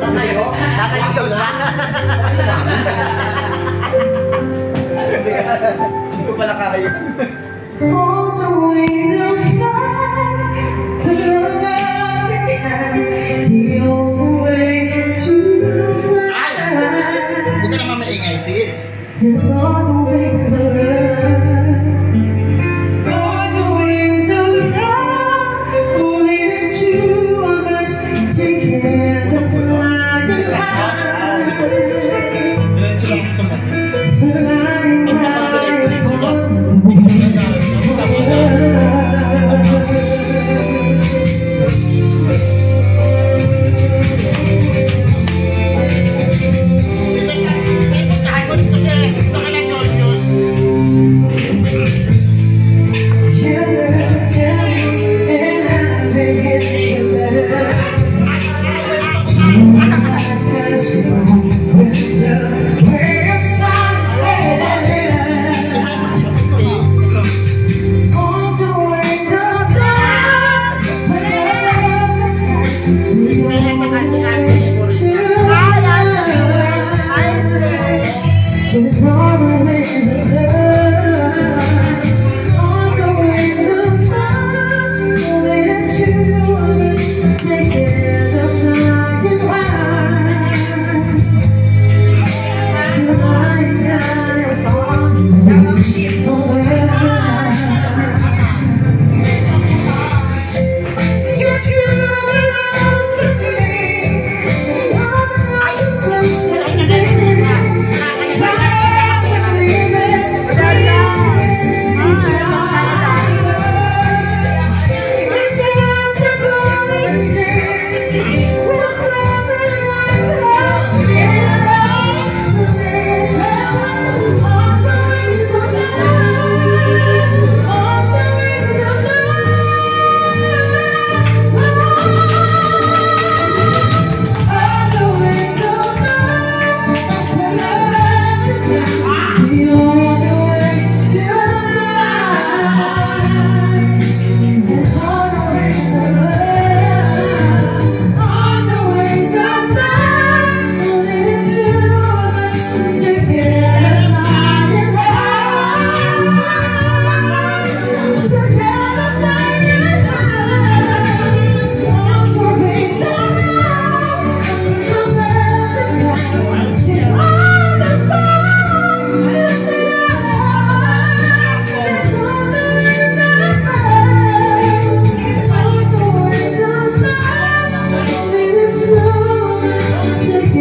Tatayo? Tatayo daw siya? Hindi ko pala kaya.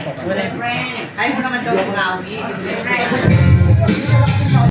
Wala yung friend. Ayaw mo naman daw sumawi. Wala.